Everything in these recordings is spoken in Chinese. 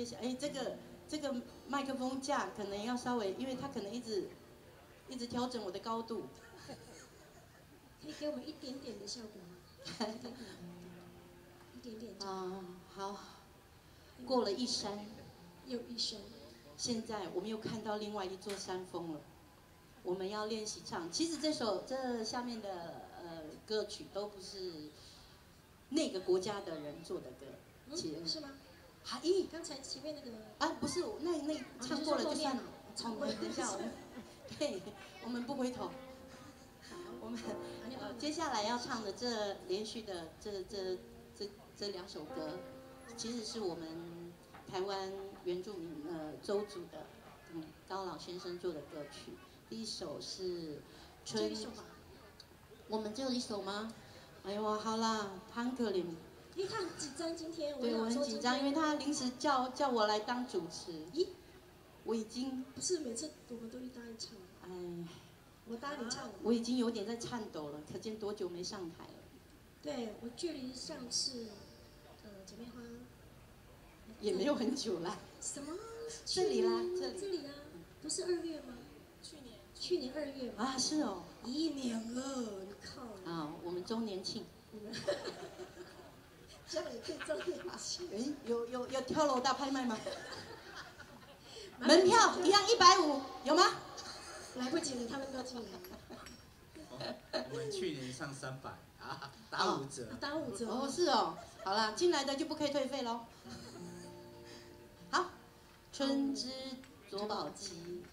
接下哎，这个这个麦克风架可能要稍微，因为它可能一直一直调整我的高度。可以给我们一点点的效果吗？一点点。啊，好。过了一山又一山，现在我们又看到另外一座山峰了。我们要练习唱。其实这首这下面的呃歌曲都不是那个国家的人做的歌，嗯，是吗？啊，咦，刚才前面那个啊，不是，那那唱过了就算了。唱过了，等一下，我们 对，我们不回头。我们呃接下来要唱的这连续的这这这这两首歌，其实是我们台湾原住民呃周族的嗯高老先生做的歌曲。第一首是春，我们只有一首吗？哎呦，好啦，潘可林。因为他很紧张，今天对我很紧张，因为他临时叫叫我来当主持。咦，我已经不是每次我们都一搭一唱。哎，我搭你唱。我已经有点在颤抖了，可见多久没上台了。对我距离上次呃姐妹花也没有很久了。什么？这里啦，这里。这里啊，不是二月吗？去年。去年二月啊，是哦。一年了，你靠。啊，我们周年庆。这样也可以赚点钱。哎，有有有跳楼大拍卖吗？门票一样一百五，有吗？来不及了，他们都进来了。我们去年上三百啊，打五折。打五折哦，是哦。好了，进来的就不可以退费喽。好，春之左宝吉。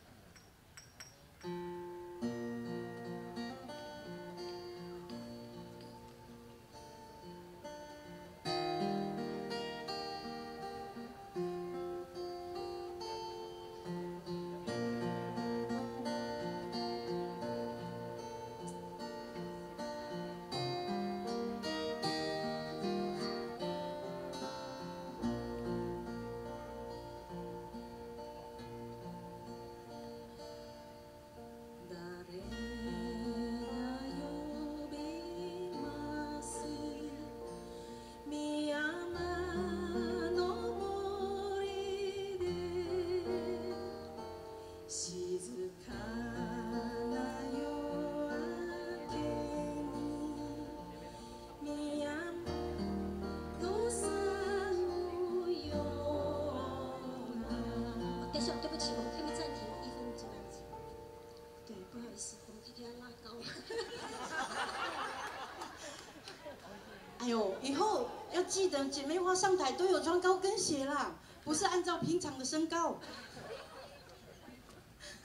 记得，姐妹花上台都有穿高跟鞋啦，不是按照平常的身高。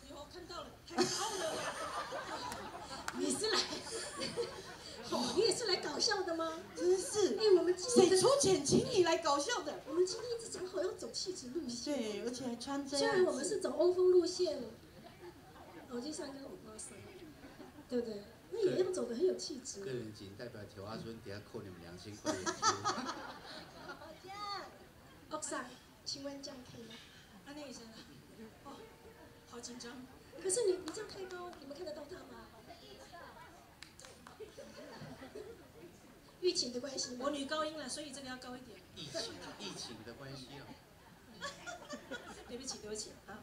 以后看到了，太高了。你是来，你也是来搞笑的吗？真是。哎，我们谁出钱请你来搞笑的？我们今天一直讲好要走气质路线。对，而且还穿这样。虽然我们是走欧风路线，耳机上跟五八三，对不对？那也要走的很有气质。个人仅代表条阿尊，等下扣你们两千块。好这样，奥萨，请问这样可以吗？啊，那医生，哦，好紧张。可是你你这样太高，你们看得到他吗？疫情的关系，我女高音了，所以这个要高一点。疫情，疫情的关系啊。对不起，对不起啊。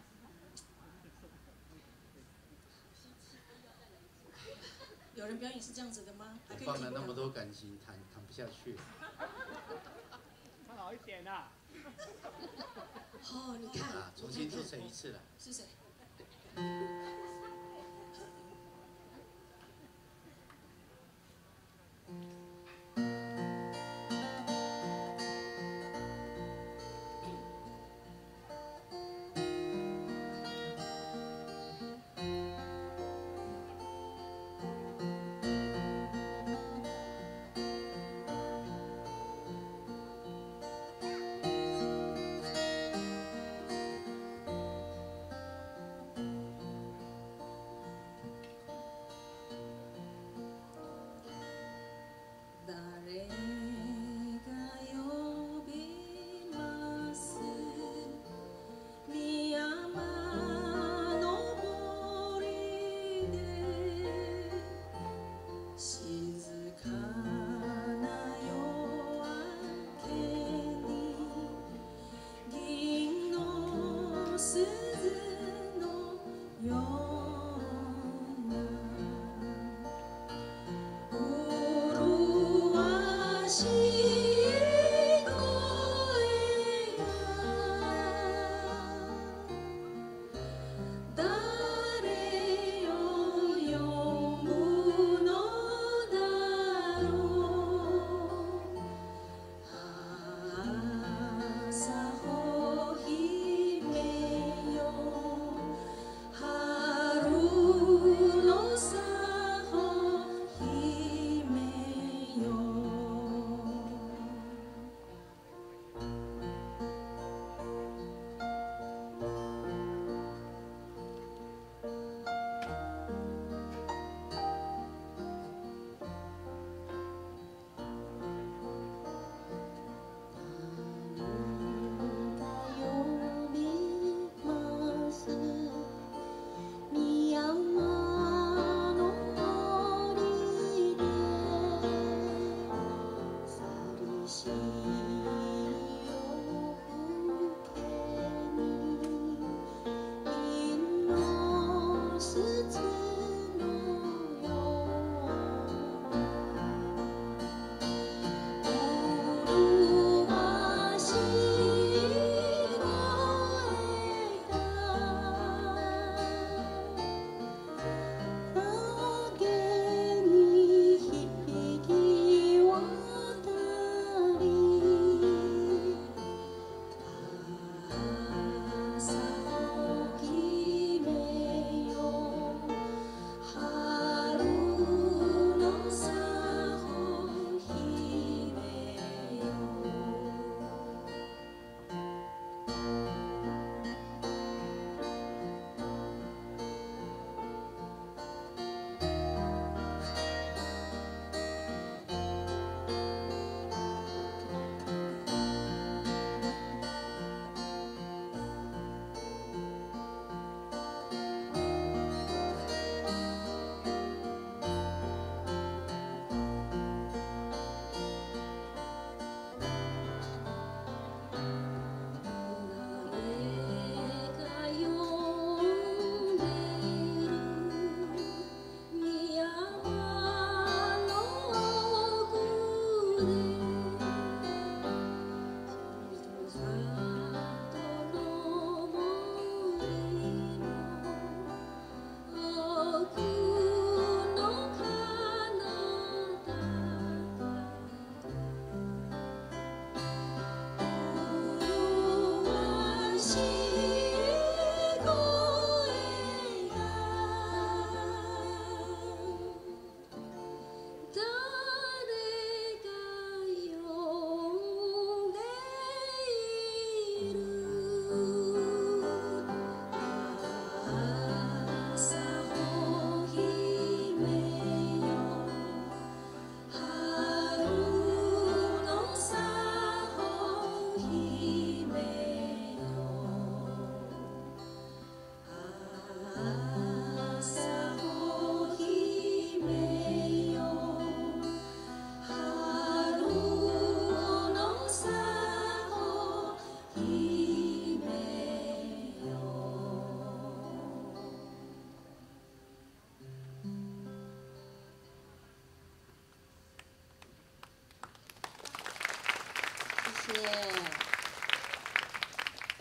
有人表演是这样子的吗？放了那么多感情，弹弹不下去。唱好一点呐！哦，你看，重新做成一次了。是谁？Jesus.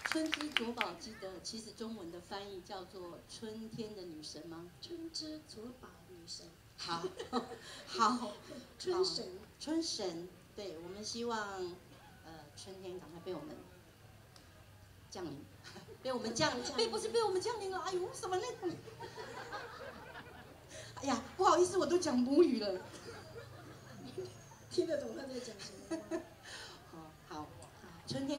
春之佐宝记得，其实中文的翻译叫做春天的女神吗？春之佐宝女神，好，好，春神，春神，对我们希望，呃，春天赶快被我们降临，被我们降，被不是被我们降临了，哎呦，什么那种，哎呀，不好意思，我都讲母语了，听得懂他在讲什么吗？ 전쟁